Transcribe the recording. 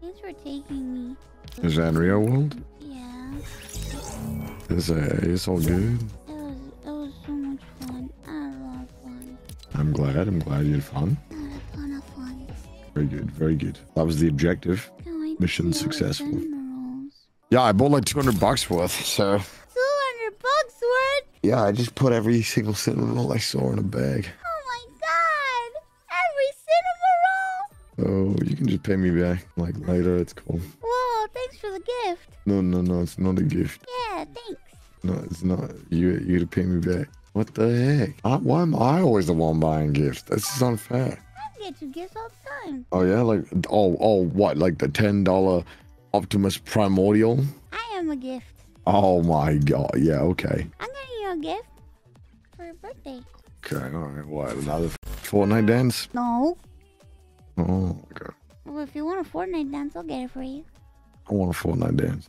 Thanks for taking me. Is that real world? Yeah. It's, uh, it's all good. It was it was so much fun. I had a lot of fun. I'm glad. I'm glad you had fun. I had a ton of fun. Very good. Very good. That was the objective. Can't wait to Mission see all the successful. Yeah, I bought like 200 bucks worth. So Two hundred bucks worth. yeah, I just put every single cinnamon roll I saw in a bag. Every cinnamon roll. Oh, you can just pay me back like later. It's cool. Whoa! Thanks for the gift. No, no, no. It's not a gift. Yeah, thanks. No, it's not. You you to pay me back. What the heck? I, why am I always the one buying gifts? This is unfair. I get you gifts all the time. Oh yeah, like oh oh what? Like the ten dollar Optimus Primordial? I am a gift. Oh my god. Yeah. Okay. I'm getting you a gift for your birthday. Okay. All right. What? Another Fortnite dance? No. Oh my God. Well, if you want a Fortnite dance, I'll get it for you. I want a Fortnite dance.